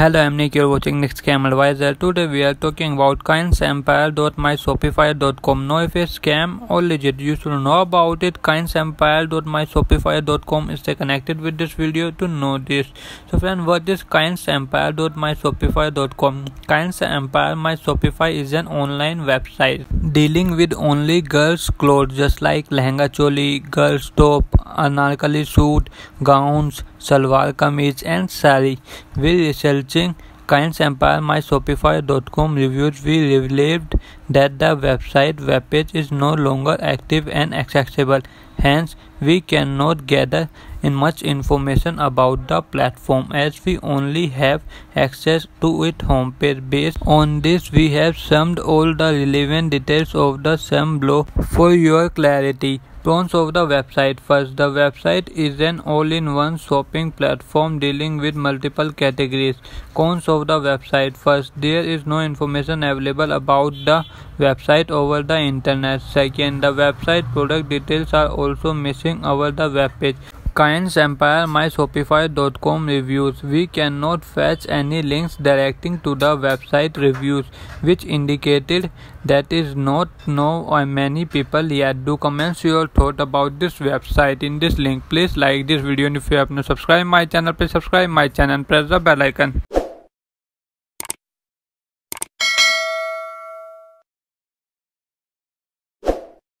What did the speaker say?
Hello, I'm Nick. You're watching Nick's Scam Advisor. Today we are talking about kindsempire.myshopify.com. Know if it's scam or legit. You should know about it. Kindsempire.myshopify.com. Stay connected with this video to know this. So, friend, what is kindsempire.myshopify.com? Kindsempire My Shopify is an online website dealing with only girls' clothes, just like lehenga choli, girls' top, anarkali suit, gowns, salwar kameez, and sari. We resell searching Kind's Empire My Shopify.com reviews, we revealed that the website webpage is no longer active and accessible. Hence, we cannot gather in much information about the platform as we only have access to its homepage. Based on this, we have summed all the relevant details of the sum below for your clarity. Pros of the website First, the website is an all-in-one shopping platform dealing with multiple categories. Cons of the website First, there is no information available about the website over the internet. Second, the website product details are also missing over the web page. Kind's Empire My Shopify.com reviews. We cannot fetch any links directing to the website reviews, which indicated that is not know uh, many people yet. Do comments your thought about this website in this link. Please like this video and if you have not subscribed my channel, please subscribe my channel and press the bell icon.